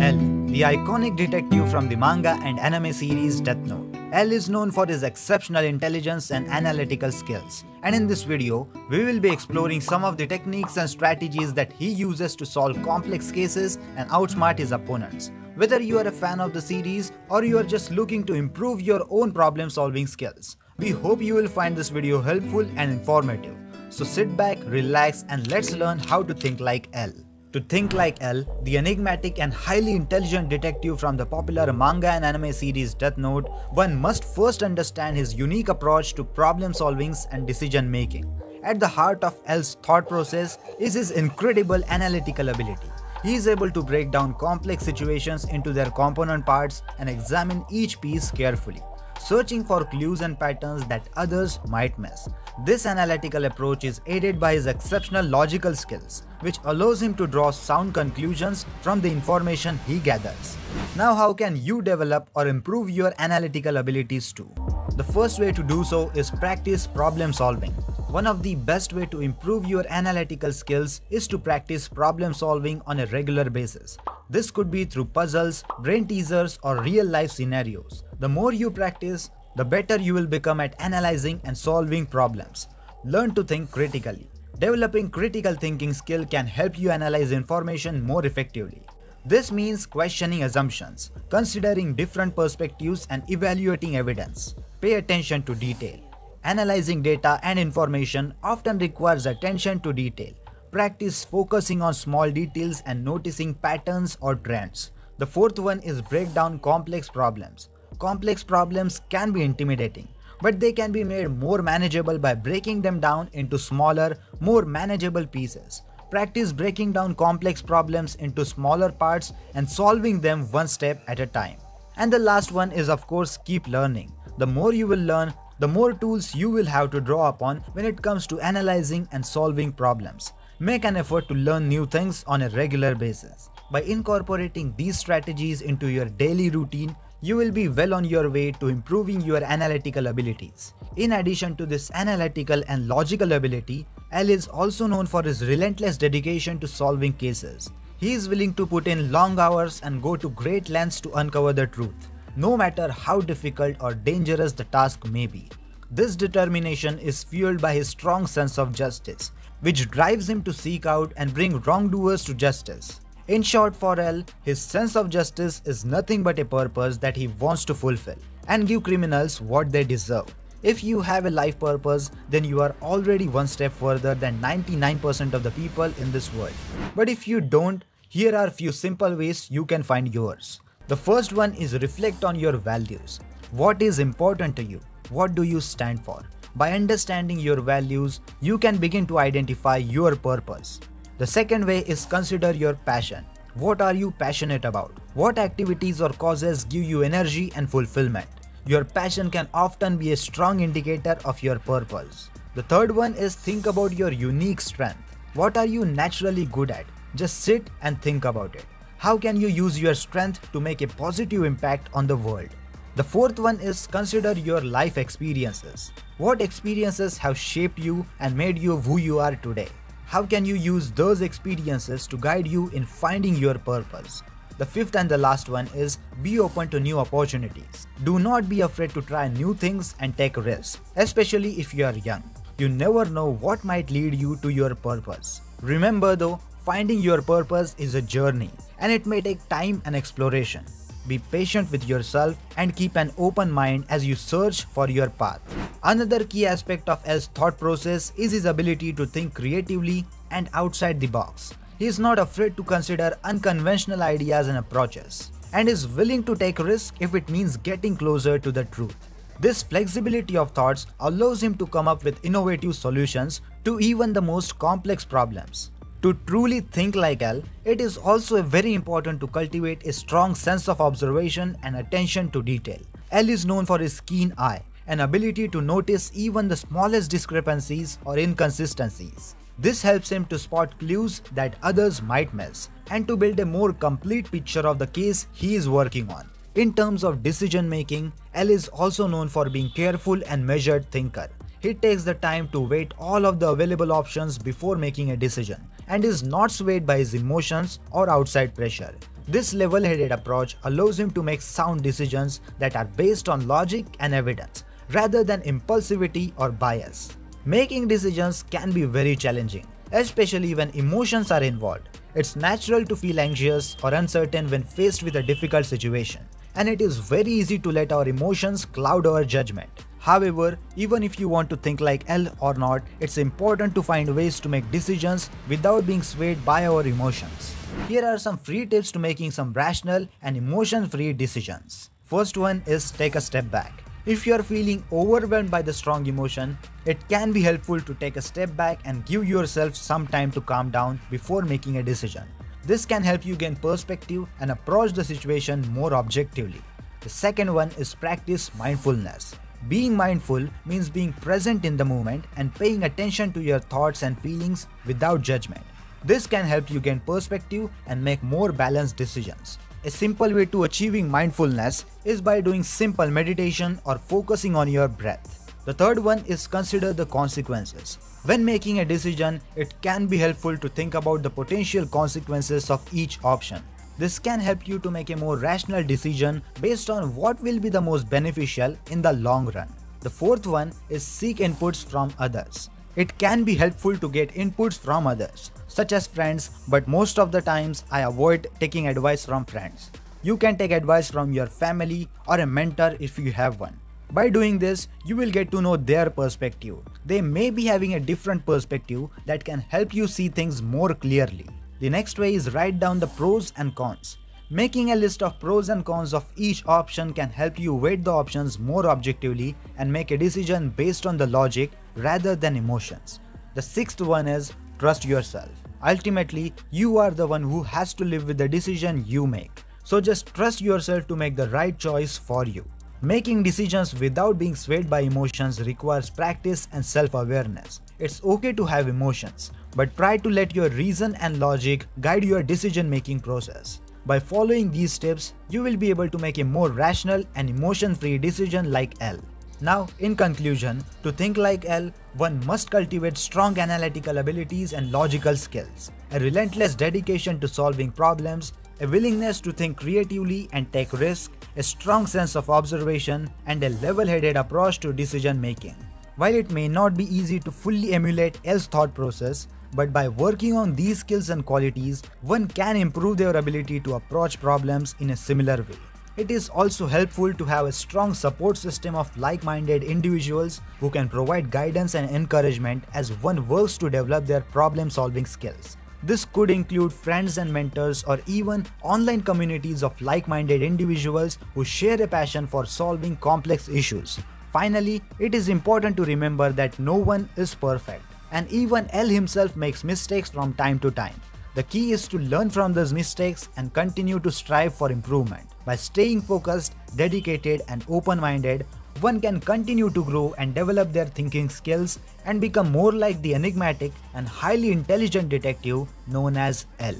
L, the iconic detective from the manga and anime series Death Note. L is known for his exceptional intelligence and analytical skills. And in this video, we will be exploring some of the techniques and strategies that he uses to solve complex cases and outsmart his opponents. Whether you are a fan of the series or you are just looking to improve your own problem solving skills, we hope you will find this video helpful and informative. So sit back, relax and let's learn how to think like L. To think like L, the enigmatic and highly intelligent detective from the popular manga and anime series Death Note, one must first understand his unique approach to problem solving and decision making. At the heart of L's thought process is his incredible analytical ability. He is able to break down complex situations into their component parts and examine each piece carefully searching for clues and patterns that others might miss. This analytical approach is aided by his exceptional logical skills, which allows him to draw sound conclusions from the information he gathers. Now how can you develop or improve your analytical abilities too? The first way to do so is practice problem solving. One of the best way to improve your analytical skills is to practice problem solving on a regular basis. This could be through puzzles, brain teasers or real life scenarios. The more you practice, the better you will become at analyzing and solving problems. Learn to think critically. Developing critical thinking skill can help you analyze information more effectively. This means questioning assumptions, considering different perspectives and evaluating evidence. Pay attention to detail. Analyzing data and information often requires attention to detail. Practice focusing on small details and noticing patterns or trends. The fourth one is break down complex problems. Complex problems can be intimidating, but they can be made more manageable by breaking them down into smaller, more manageable pieces. Practice breaking down complex problems into smaller parts and solving them one step at a time. And the last one is of course keep learning. The more you will learn, the more tools you will have to draw upon when it comes to analyzing and solving problems. Make an effort to learn new things on a regular basis. By incorporating these strategies into your daily routine, you will be well on your way to improving your analytical abilities. In addition to this analytical and logical ability, L is also known for his relentless dedication to solving cases. He is willing to put in long hours and go to great lengths to uncover the truth no matter how difficult or dangerous the task may be. This determination is fueled by his strong sense of justice, which drives him to seek out and bring wrongdoers to justice. In short for L, his sense of justice is nothing but a purpose that he wants to fulfill and give criminals what they deserve. If you have a life purpose, then you are already one step further than 99% of the people in this world. But if you don't, here are a few simple ways you can find yours. The first one is reflect on your values. What is important to you? What do you stand for? By understanding your values, you can begin to identify your purpose. The second way is consider your passion. What are you passionate about? What activities or causes give you energy and fulfillment? Your passion can often be a strong indicator of your purpose. The third one is think about your unique strength. What are you naturally good at? Just sit and think about it. How can you use your strength to make a positive impact on the world? The fourth one is consider your life experiences. What experiences have shaped you and made you who you are today? How can you use those experiences to guide you in finding your purpose? The fifth and the last one is be open to new opportunities. Do not be afraid to try new things and take risks, especially if you are young. You never know what might lead you to your purpose. Remember though, finding your purpose is a journey and it may take time and exploration. Be patient with yourself and keep an open mind as you search for your path. Another key aspect of L's thought process is his ability to think creatively and outside the box. He is not afraid to consider unconventional ideas and approaches, and is willing to take risks if it means getting closer to the truth. This flexibility of thoughts allows him to come up with innovative solutions to even the most complex problems. To truly think like L, it is also very important to cultivate a strong sense of observation and attention to detail. L is known for his keen eye, an ability to notice even the smallest discrepancies or inconsistencies. This helps him to spot clues that others might miss and to build a more complete picture of the case he is working on. In terms of decision making, L is also known for being careful and measured thinker. He takes the time to weigh all of the available options before making a decision and is not swayed by his emotions or outside pressure. This level-headed approach allows him to make sound decisions that are based on logic and evidence, rather than impulsivity or bias. Making decisions can be very challenging, especially when emotions are involved. It's natural to feel anxious or uncertain when faced with a difficult situation, and it is very easy to let our emotions cloud our judgment. However, even if you want to think like L or not, it's important to find ways to make decisions without being swayed by our emotions. Here are some free tips to making some rational and emotion-free decisions. First one is take a step back. If you are feeling overwhelmed by the strong emotion, it can be helpful to take a step back and give yourself some time to calm down before making a decision. This can help you gain perspective and approach the situation more objectively. The second one is practice mindfulness. Being mindful means being present in the moment and paying attention to your thoughts and feelings without judgment. This can help you gain perspective and make more balanced decisions. A simple way to achieving mindfulness is by doing simple meditation or focusing on your breath. The third one is consider the consequences. When making a decision, it can be helpful to think about the potential consequences of each option. This can help you to make a more rational decision based on what will be the most beneficial in the long run. The fourth one is seek inputs from others. It can be helpful to get inputs from others, such as friends, but most of the times I avoid taking advice from friends. You can take advice from your family or a mentor if you have one. By doing this, you will get to know their perspective. They may be having a different perspective that can help you see things more clearly. The next way is write down the pros and cons. Making a list of pros and cons of each option can help you weight the options more objectively and make a decision based on the logic rather than emotions. The sixth one is trust yourself. Ultimately, you are the one who has to live with the decision you make. So just trust yourself to make the right choice for you. Making decisions without being swayed by emotions requires practice and self-awareness. It's okay to have emotions, but try to let your reason and logic guide your decision-making process. By following these steps, you will be able to make a more rational and emotion-free decision like L. Now, in conclusion, to think like L, one must cultivate strong analytical abilities and logical skills, a relentless dedication to solving problems, a willingness to think creatively and take risks, a strong sense of observation, and a level-headed approach to decision making. While it may not be easy to fully emulate L's thought process, but by working on these skills and qualities, one can improve their ability to approach problems in a similar way. It is also helpful to have a strong support system of like-minded individuals who can provide guidance and encouragement as one works to develop their problem-solving skills. This could include friends and mentors or even online communities of like-minded individuals who share a passion for solving complex issues. Finally, it is important to remember that no one is perfect and even L himself makes mistakes from time to time. The key is to learn from those mistakes and continue to strive for improvement. By staying focused, dedicated and open-minded, one can continue to grow and develop their thinking skills and become more like the enigmatic and highly intelligent detective known as L.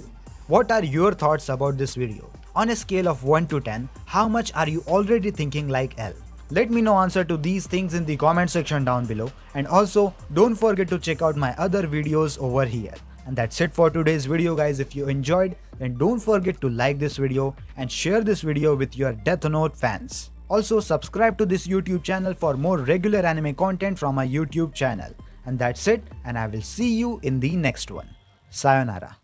What are your thoughts about this video? On a scale of 1 to 10, how much are you already thinking like L? Let me know answer to these things in the comment section down below and also don't forget to check out my other videos over here. And that's it for today's video guys. If you enjoyed then don't forget to like this video and share this video with your Death Note fans. Also subscribe to this YouTube channel for more regular anime content from my YouTube channel. And that's it and I will see you in the next one. Sayonara.